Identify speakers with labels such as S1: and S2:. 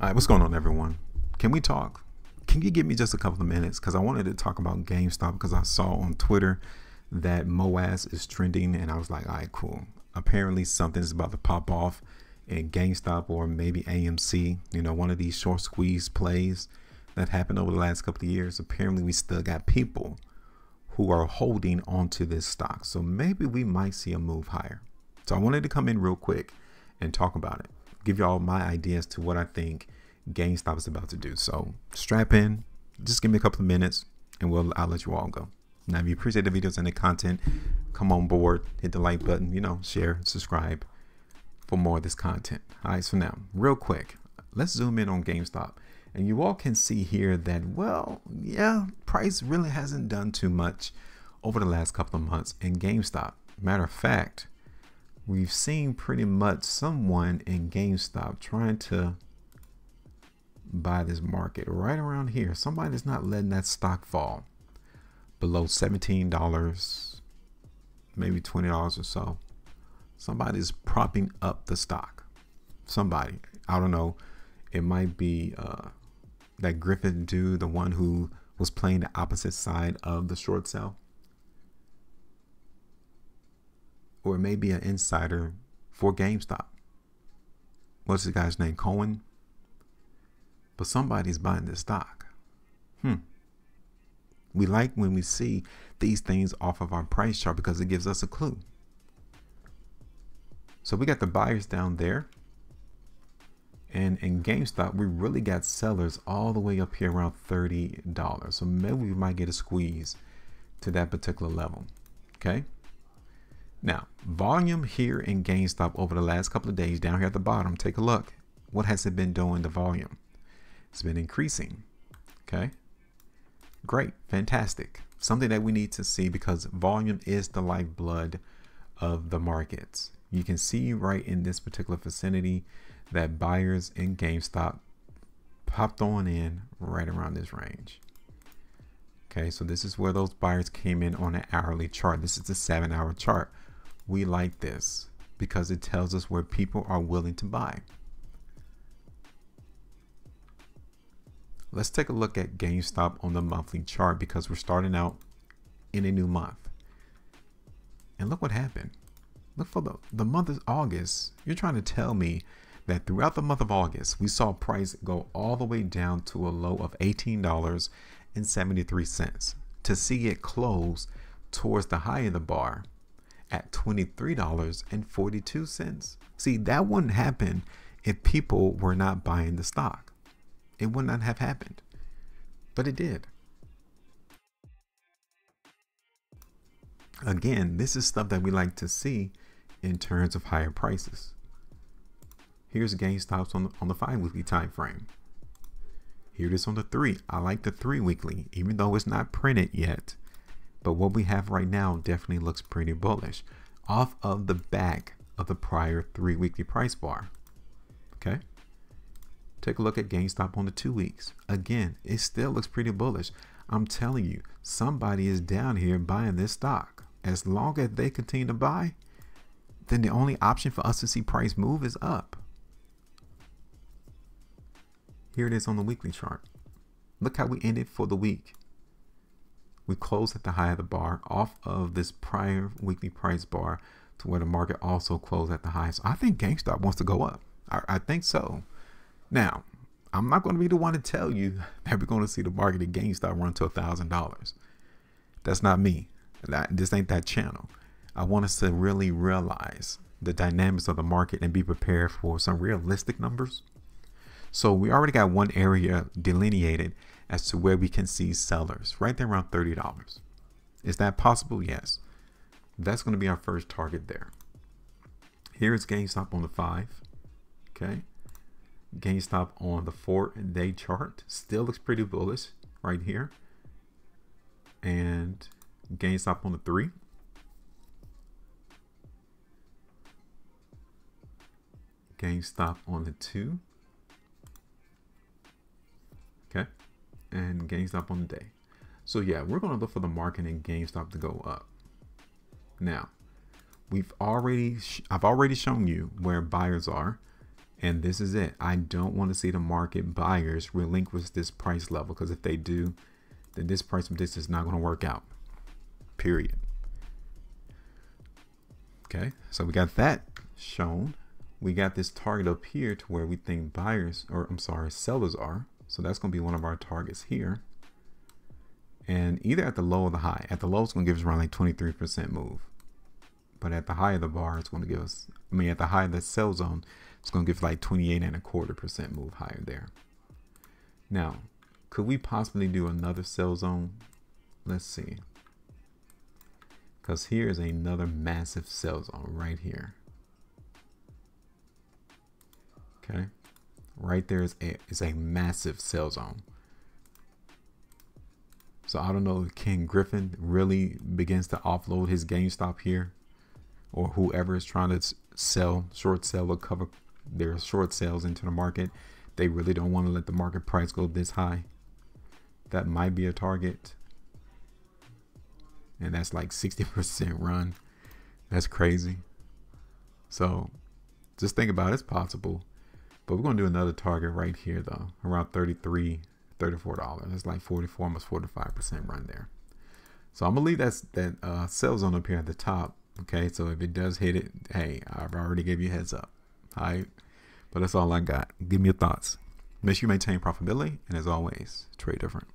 S1: All right, what's going on, everyone? Can we talk? Can you give me just a couple of minutes? Because I wanted to talk about GameStop because I saw on Twitter that MOASS is trending, and I was like, all right, cool. Apparently, something is about to pop off in GameStop or maybe AMC. You know, one of these short squeeze plays that happened over the last couple of years. Apparently, we still got people who are holding onto this stock. So maybe we might see a move higher. So I wanted to come in real quick and talk about it. Give y'all my ideas to what I think GameStop is about to do. So strap in, just give me a couple of minutes and we'll I'll let you all go. Now if you appreciate the videos and the content, come on board, hit the like button, you know, share, subscribe for more of this content. All right, so now real quick, let's zoom in on GameStop. And you all can see here that, well, yeah, price really hasn't done too much over the last couple of months in GameStop. Matter of fact, we've seen pretty much someone in GameStop trying to buy this market right around here. Somebody's not letting that stock fall below $17, maybe $20 or so. Somebody's propping up the stock. Somebody, I don't know. It might be uh, that Griffin dude, the one who was playing the opposite side of the short sale. Or it may be an insider for GameStop. What's the guy's name? Cohen? But somebody's buying this stock. Hmm. We like when we see these things off of our price chart because it gives us a clue. So we got the buyers down there. And in GameStop, we really got sellers all the way up here around $30. So maybe we might get a squeeze to that particular level. Okay. Now, volume here in GameStop over the last couple of days down here at the bottom, take a look. What has it been doing The volume? It's been increasing. Okay. Great. Fantastic. Something that we need to see because volume is the lifeblood of the markets. You can see right in this particular vicinity that buyers in GameStop popped on in right around this range. Okay, so this is where those buyers came in on an hourly chart. This is the seven hour chart. We like this because it tells us where people are willing to buy. Let's take a look at GameStop on the monthly chart because we're starting out in a new month. And look what happened. Look for the, the month of August. You're trying to tell me that throughout the month of August, we saw price go all the way down to a low of $18.73 to see it close towards the high of the bar at $23.42. See, that wouldn't happen if people were not buying the stock. It would not have happened, but it did. Again, this is stuff that we like to see in terms of higher prices. Here's GameStop's on the, on the five weekly time frame. Here it is on the three. I like the three weekly, even though it's not printed yet. But what we have right now definitely looks pretty bullish off of the back of the prior three weekly price bar. Okay. Take a look at GameStop on the two weeks. Again, it still looks pretty bullish. I'm telling you, somebody is down here buying this stock. As long as they continue to buy, then the only option for us to see price move is up. Here it is on the weekly chart. Look how we ended for the week. We closed at the high of the bar off of this prior weekly price bar to where the market also closed at the high. So I think GameStop wants to go up. I, I think so. Now, I'm not going to be the one to tell you that we're going to see the market at GameStop run to a thousand dollars. That's not me. That this ain't that channel. I want us to really realize the dynamics of the market and be prepared for some realistic numbers so we already got one area delineated as to where we can see sellers right there around $30. Is that possible? Yes. That's going to be our first target there. Here's GameStop on the five. Okay. GameStop on the four day chart still looks pretty bullish right here. And GameStop on the three. GameStop on the two. Okay. And GameStop on the day. So yeah, we're going to look for the market in GameStop to go up. Now, we've already, I've already shown you where buyers are And this is it. I don't want to see the market buyers relinquish this price level because if they do, then this price from this is not going to work out. Period. Okay, so we got that shown. We got this target up here to where we think buyers, or I'm sorry, sellers are. So that's going to be one of our targets here. And either at the low or the high. At the low, it's going to give us around like 23% move. But at the high of the bar, it's going to give us, I mean, at the high of the sell zone, it's going to give like 28 and a quarter percent move higher there. Now, could we possibly do another sell zone? Let's see. Because here is another massive sell zone right here. Okay. Right there is a, is a massive sell zone. So I don't know if Ken Griffin really begins to offload his GameStop here or whoever is trying to sell, short sell or cover their short sales into the market. They really don't want to let the market price go this high. That might be a target. And that's like 60% run. That's crazy. So just think about it. It's possible. But we're going to do another target right here, though, around 33 $34. It's like 44, almost 45% run there. So I'm to leave that, that uh, sell zone up here at the top. Okay, so if it does hit it, hey, I've already gave you heads up. All right, but that's all I got. Give me your thoughts. Make sure you maintain profitability, and as always, trade different.